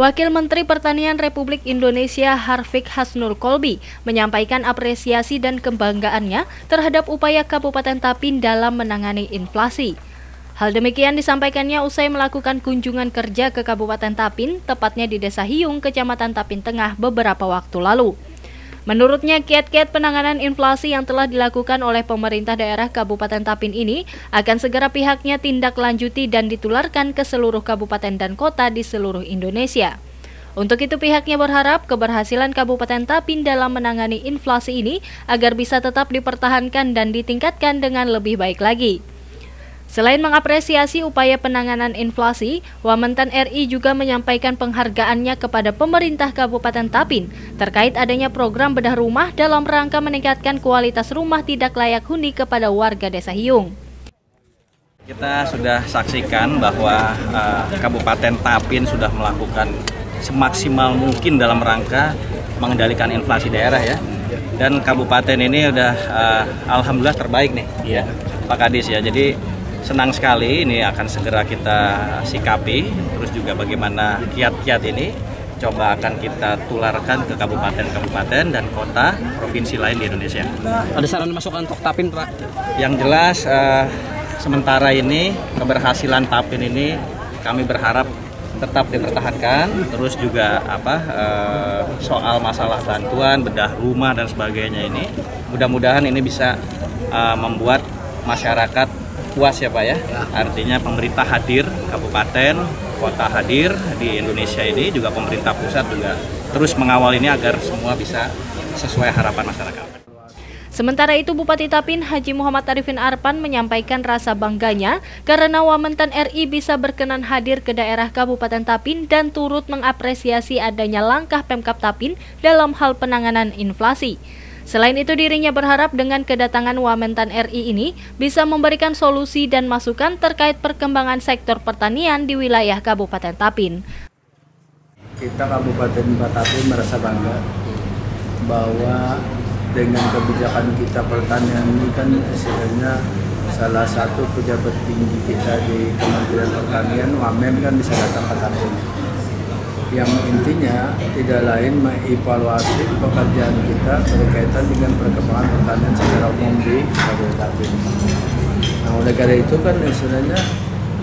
Wakil Menteri Pertanian Republik Indonesia Harfik Hasnul Kolbi menyampaikan apresiasi dan kebanggaannya terhadap upaya Kabupaten Tapin dalam menangani inflasi. Hal demikian disampaikannya usai melakukan kunjungan kerja ke Kabupaten Tapin, tepatnya di Desa Hiung, Kecamatan Tapin Tengah beberapa waktu lalu. Menurutnya, kiat-kiat penanganan inflasi yang telah dilakukan oleh pemerintah daerah Kabupaten Tapin ini akan segera pihaknya tindak lanjuti dan ditularkan ke seluruh kabupaten dan kota di seluruh Indonesia. Untuk itu pihaknya berharap keberhasilan Kabupaten Tapin dalam menangani inflasi ini agar bisa tetap dipertahankan dan ditingkatkan dengan lebih baik lagi. Selain mengapresiasi upaya penanganan inflasi, Wamentan RI juga menyampaikan penghargaannya kepada pemerintah Kabupaten Tapin terkait adanya program bedah rumah dalam rangka meningkatkan kualitas rumah tidak layak huni kepada warga Desa Hiung. Kita sudah saksikan bahwa uh, Kabupaten Tapin sudah melakukan semaksimal mungkin dalam rangka mengendalikan inflasi daerah ya. Dan kabupaten ini udah uh, alhamdulillah terbaik nih. Iya. Pak Kadis ya. Jadi senang sekali ini akan segera kita sikapi terus juga bagaimana kiat-kiat ini coba akan kita tularkan ke kabupaten-kabupaten dan kota provinsi lain di Indonesia. Ada saran masukan untuk Tapin, Pak? Yang jelas uh, sementara ini keberhasilan Tapin ini kami berharap tetap dipertahankan terus juga apa uh, soal masalah bantuan bedah rumah dan sebagainya ini mudah-mudahan ini bisa uh, membuat masyarakat puas ya Pak ya. Artinya pemerintah hadir, kabupaten, kota hadir di Indonesia ini, juga pemerintah pusat juga terus mengawal ini agar semua bisa sesuai harapan masyarakat. Sementara itu Bupati Tapin Haji Muhammad Arifin Arpan menyampaikan rasa bangganya karena Wamentan RI bisa berkenan hadir ke daerah Kabupaten Tapin dan turut mengapresiasi adanya langkah Pemkap Tapin dalam hal penanganan inflasi. Selain itu dirinya berharap dengan kedatangan Wamentan RI ini bisa memberikan solusi dan masukan terkait perkembangan sektor pertanian di wilayah Kabupaten Tapin. Kita Kabupaten Tapin merasa bangga bahwa dengan kebijakan kita pertanian ini kan sebenarnya salah satu pejabat tinggi kita di Kementerian Pertanian Wamen kan bisa datang ke Tapin yang intinya tidak lain mengevaluasi pekerjaan kita berkaitan dengan perkembangan pertanian secara umum di Kabupaten Nah oleh karena itu kan sebenarnya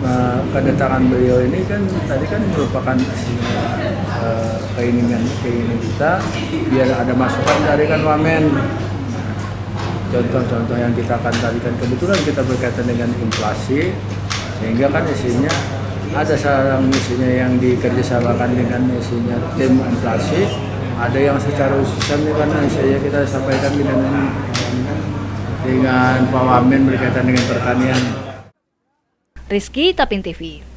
uh, kedatangan beliau ini kan tadi kan merupakan uh, keinginan keinginan kita biar ada masukan dari kan wamen. Contoh-contoh yang kita akan tadikan. Kebetulan kita berkaitan dengan inflasi sehingga kan isinya ada sarang misinya yang dikerjasamakan dengan misinya tim inflasi. Ada yang secara sistem karena saya kita sampaikan dengan dengan Pak Wamen berkaitan dengan pertanian. Rizky Tapin TV